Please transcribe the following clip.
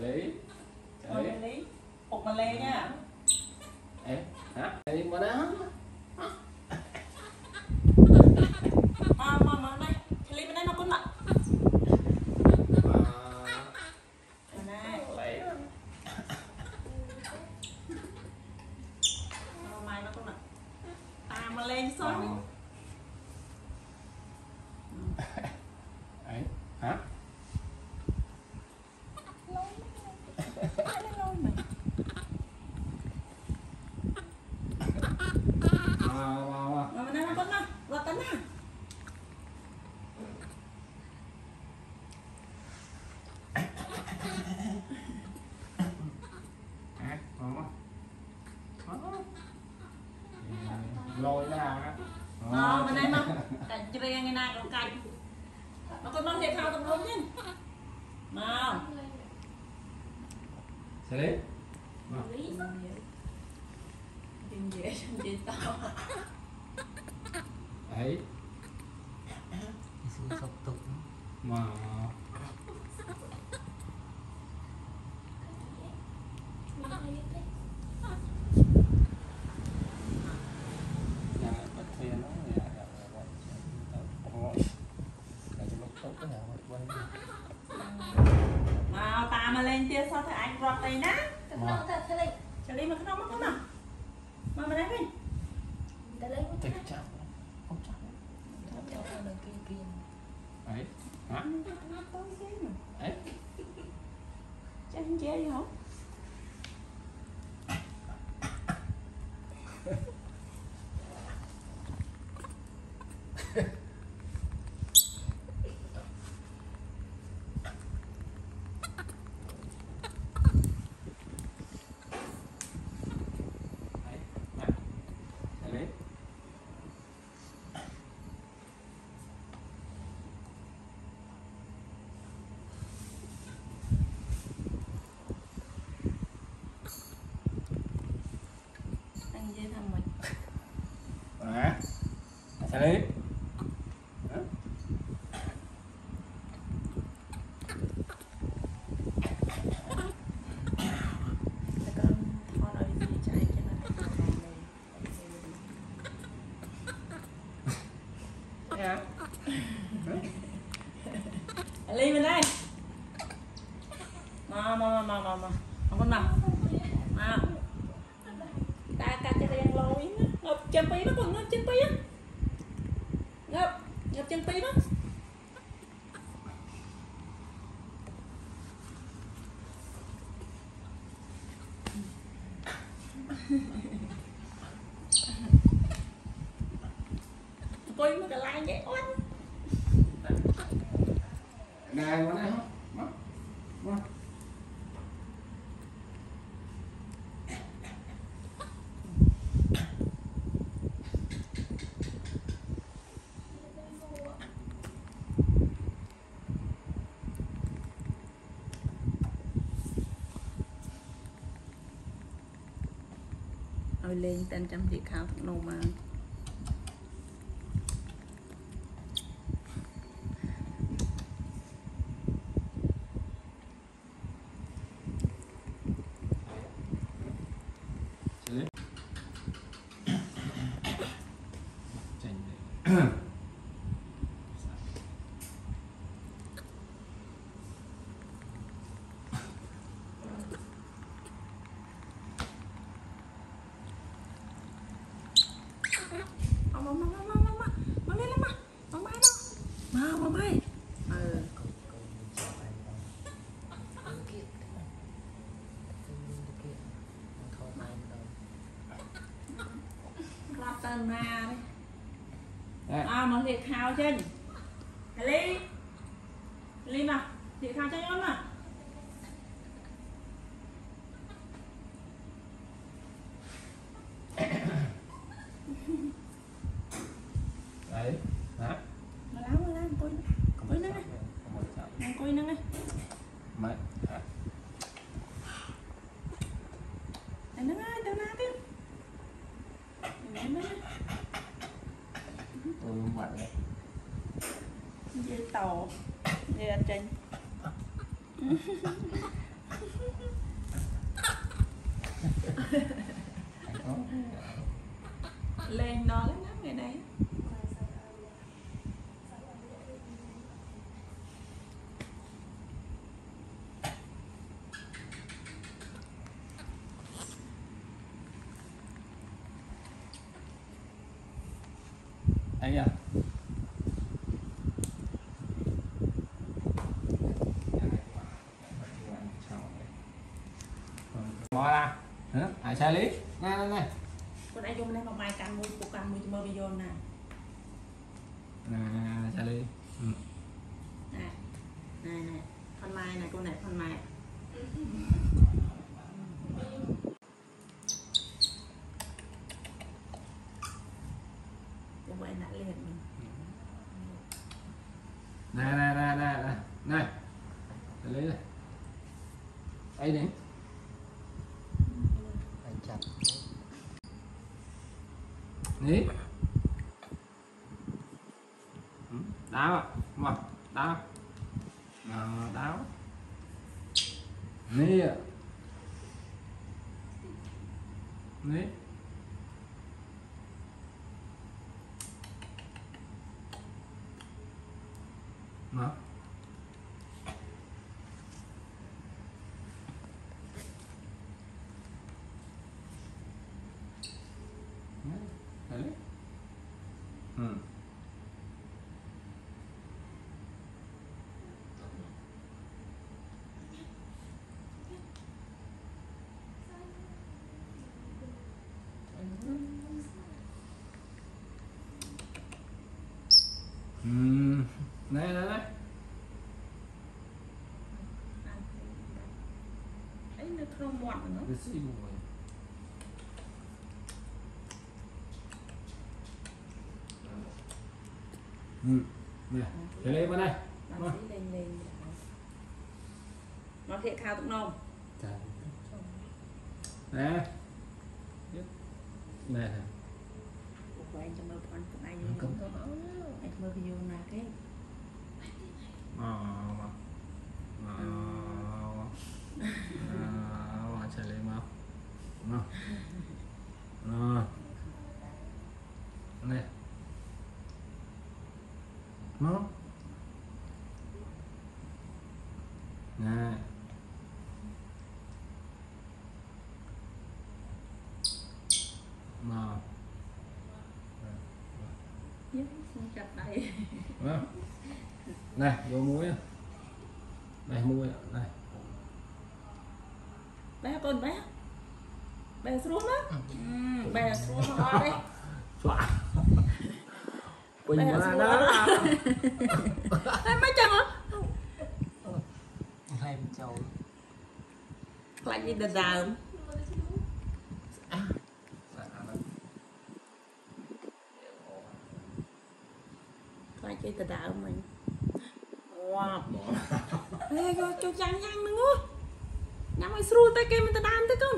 Trợ lý. Rồi lý. Phục mà Lê nha. Ê Hả? Ê mà đó លយណាអូមិនណៃមកតែជ្រៀងឯណាក៏កាច់មកគាត់មកទេខោទំនុំហ្នឹងមកសេរីមកវិញនិយាយនិយាយតោះអីសុំសុំទុកមក មកតាមមកលេងទៀតសោះទៅអាចរត់ទៅណាទៅក្នុងទៅឆ្លីឆ្លីមកក្នុងមកក្នុងមកម្នាក់វិញទៅលេងទៅចាប់អត់ចាប់ចាប់ទៅលើគេគេអីហ៎ទៅគេអីចាំនិយាយហ៎ហេ Dạ Ly bên đây. Mà mà mà mà mà mà. Không có nằm. Mà. Ta ta cho đen lôi Ngập chân pi nó còn ngập chân pi á nhập chân pi á. Coi mà cái lai vậy oanh Nè mà này không ឲ្យលេងតាមចាំជាខោក្នុងមក Lọt tầng mà đi. Đây. À mà liệt khao trên Ly. Ly mà Liệt khao cho nhóm Đấy Hả Mà lá mà lá Coi Không Coi phải nó chậm này Không phải chậm Đang coi nó này Mấy Hả Anh nó ngay tao na tiếp Nhìn nó này Bạn này. Dây tàu. Dây anh trình lên đó lắm ngày đấy thấy chưa mò ra. Hả? À, sai lý. Nè nè. này. Con anh dùng lên một bài cắn mũi cục cắn mũi mơ video giờ nè. Nè nè nè nè nè nè này sai lý này. Ấy đi. Phải chặt ní Ừ, đáo à mà đáo mà đáo ní à ní mà Đấy. Ừ. Ừ. Này này này. ទឹកក្នុងមាត់ហ្នឹងវាស៊ីមួយอืมនេះទៅលេងមកណាមកលេងលេងមកធាកខាវទឹកនំចាណាណែណាពួកឯងចាំមើលផនពួកឯងកុំទៅអូឯងមើលវីដេអូណាគេអមកមក sẽ lên máu, đúng không? Rồi. Này. Nó này. Mà này vô muối này muối này. បែបបងបែបបែបស្រួលណាបែបស្រួលអត់ទេស្វាពេញមកណាតែមិនចឹងហ៎ហើយចូលខ្លាចនេះដដើមខ្លាចគេដដើមមិញវ៉ាប់ហេយកចូលចាំងយ៉ាងហ្នឹងហ៎ ញ៉ាំឲ្យស្រួលតែគេមិនទៅដើមទេកូន